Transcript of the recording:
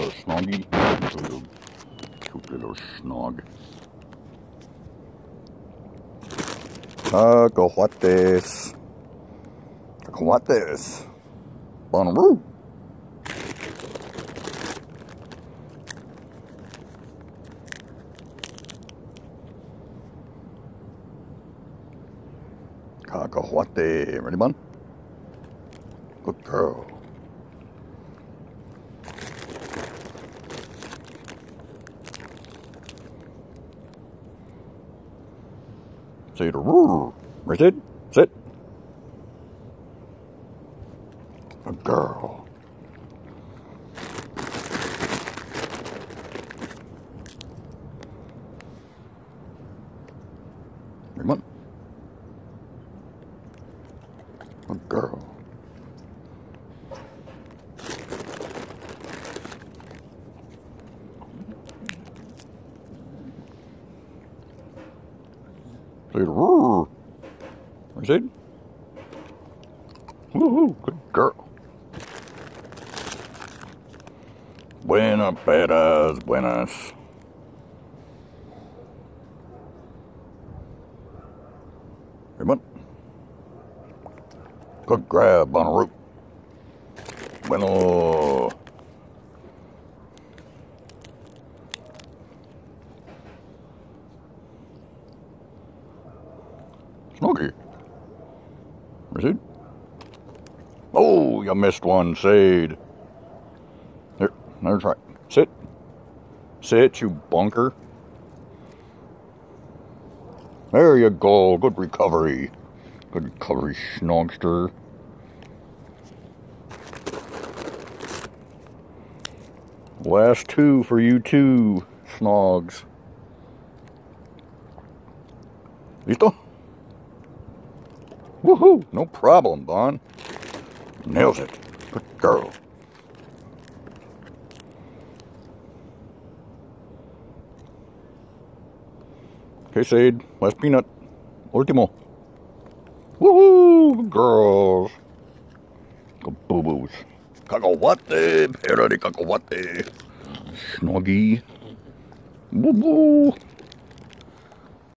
Little snoggy. Little, cute little snog. Cacahuates. Cacahuates. Bonaroo. Cacahuate. Ready, bun? Good girl. Roar. Right, Sit. A girl. Come on. A girl. The roar. Is it? Woohoo, good girl. Buenas, peras, buenas. Come on. Good grab on a rope. Bueno. Is it? Oh, you missed one, Sade. There, another try. Sit. Sit, you bunker. There you go. Good recovery. Good recovery, snogster. Last two for you two, snogs. Listo? Woohoo! No problem, Bon. Nails it. Good girl. Okay, Sade. Last peanut. Ultimo. Woohoo! Girls. Good boo-boos. Cacahuate. Pera de cacahuate. Snoggy. Boo-boo.